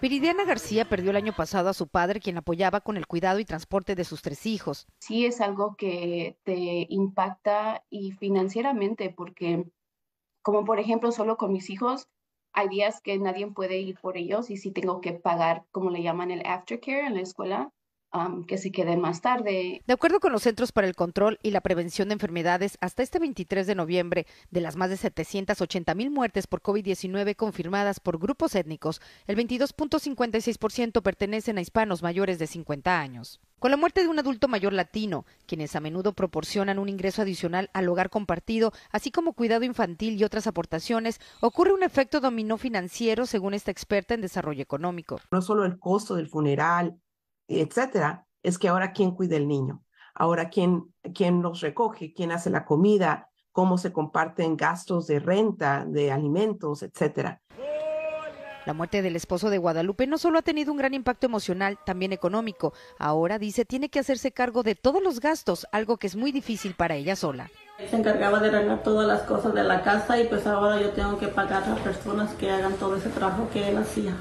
Viridiana García perdió el año pasado a su padre, quien apoyaba con el cuidado y transporte de sus tres hijos. Sí es algo que te impacta y financieramente, porque como por ejemplo solo con mis hijos, hay días que nadie puede ir por ellos y sí tengo que pagar, como le llaman el aftercare en la escuela, que se queden más tarde. De acuerdo con los Centros para el Control y la Prevención de Enfermedades, hasta este 23 de noviembre, de las más de 780 mil muertes por COVID-19 confirmadas por grupos étnicos, el 22.56% pertenecen a hispanos mayores de 50 años. Con la muerte de un adulto mayor latino, quienes a menudo proporcionan un ingreso adicional al hogar compartido, así como cuidado infantil y otras aportaciones, ocurre un efecto dominó financiero, según esta experta en desarrollo económico. No solo el costo del funeral, etcétera, es que ahora quién cuida el niño, ahora quién, quién los recoge, quién hace la comida, cómo se comparten gastos de renta, de alimentos, etcétera. La muerte del esposo de Guadalupe no solo ha tenido un gran impacto emocional, también económico. Ahora, dice, tiene que hacerse cargo de todos los gastos, algo que es muy difícil para ella sola. Se encargaba de arreglar todas las cosas de la casa y pues ahora yo tengo que pagar a personas que hagan todo ese trabajo que él hacía.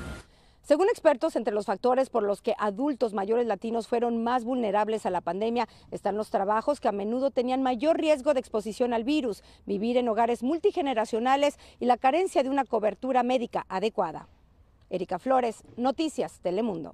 Según expertos, entre los factores por los que adultos mayores latinos fueron más vulnerables a la pandemia están los trabajos que a menudo tenían mayor riesgo de exposición al virus, vivir en hogares multigeneracionales y la carencia de una cobertura médica adecuada. Erika Flores, Noticias Telemundo.